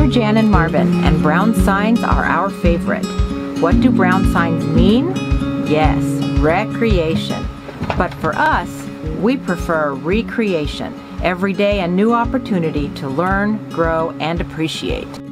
We're Jan and Marvin, and brown signs are our favorite. What do brown signs mean? Yes, recreation. But for us, we prefer recreation. Every day a new opportunity to learn, grow, and appreciate.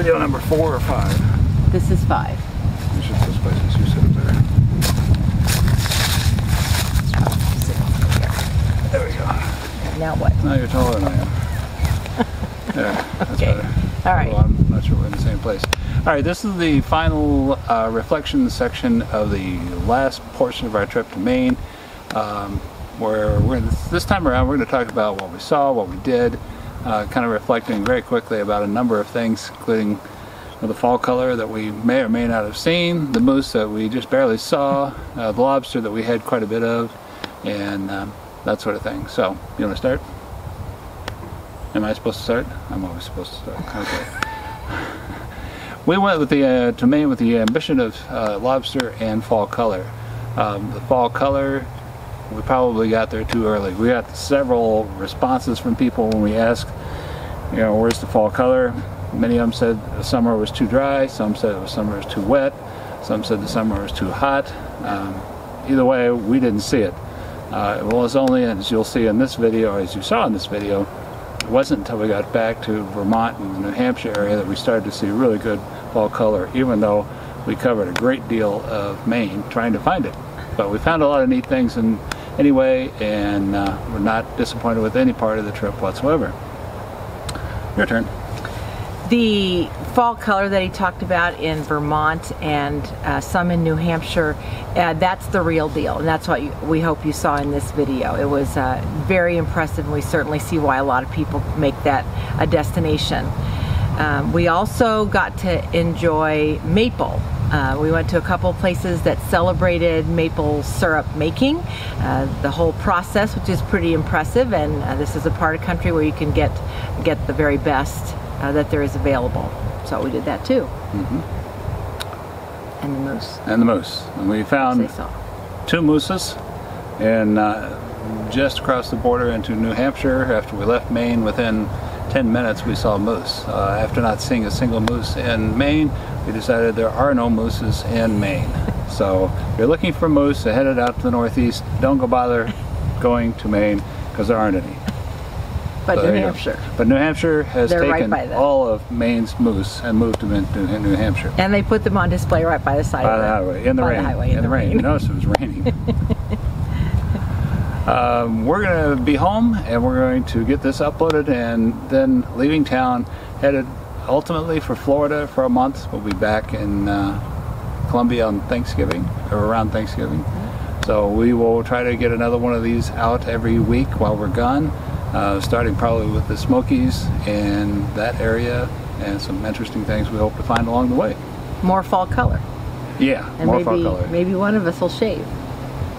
Video number four or five. This is five. It's just this place as you sit up there. There we go. Now what? Now you're taller than I am. There, that's Okay. better. All right. Well, I'm not sure we're in the same place. All right, this is the final uh, reflection section of the last portion of our trip to Maine, um, where we're this time around we're going to talk about what we saw, what we did, uh, kind of reflecting very quickly about a number of things, including the fall color that we may or may not have seen, the moose that we just barely saw, uh, the lobster that we had quite a bit of, and um, that sort of thing. So, you want to start? Am I supposed to start? I'm always supposed to start. Okay. we went with the uh, to Maine with the ambition of uh, lobster and fall color. Um, the fall color, we probably got there too early. We got several responses from people when we asked, you know, where's the fall color? Many of them said the summer was too dry. Some said the summer was too wet. Some said the summer was too hot. Um, either way, we didn't see it. Uh, it was only, as you'll see in this video, as you saw in this video, it wasn't until we got back to Vermont and the New Hampshire area that we started to see really good fall color, even though we covered a great deal of Maine trying to find it. But we found a lot of neat things in, anyway, and uh, we're not disappointed with any part of the trip whatsoever. Your turn. The fall color that he talked about in Vermont and uh, some in New Hampshire, uh, that's the real deal. And that's what you, we hope you saw in this video. It was uh, very impressive, and we certainly see why a lot of people make that a destination. Um, we also got to enjoy maple. Uh, we went to a couple places that celebrated maple syrup making, uh, the whole process, which is pretty impressive. And uh, this is a part of country where you can get get the very best uh, that there is available. So we did that too. And the moose. And the moose. And we found two mooses and uh, just across the border into New Hampshire after we left Maine within 10 minutes we saw moose. Uh, after not seeing a single moose in Maine we decided there are no mooses in Maine. So if you're looking for moose headed out to the northeast don't go bother going to Maine because there aren't any. But So New you go. Hampshire. But New Hampshire has They're taken them. all of Maine's moose and moved them into New Hampshire. And they put them on display right by the side By of the highway, in the rain. highway, in, the rain. You notice it was raining. um, we're going to be home and we're going to get this uploaded and then leaving town, headed ultimately for Florida for a month. We'll be back in uh, Columbia on Thanksgiving or around Thanksgiving. So we will try to get another one of these out every week while we're gone, uh, starting probably with the Smokies and that area and some interesting things we hope to find along the way. More fall color. Yeah, And more maybe fall color. maybe one of us will shave.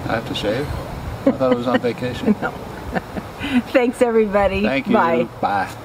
I have to shave. I thought it was on vacation. no. Thanks everybody. Thank you. Bye. Bye.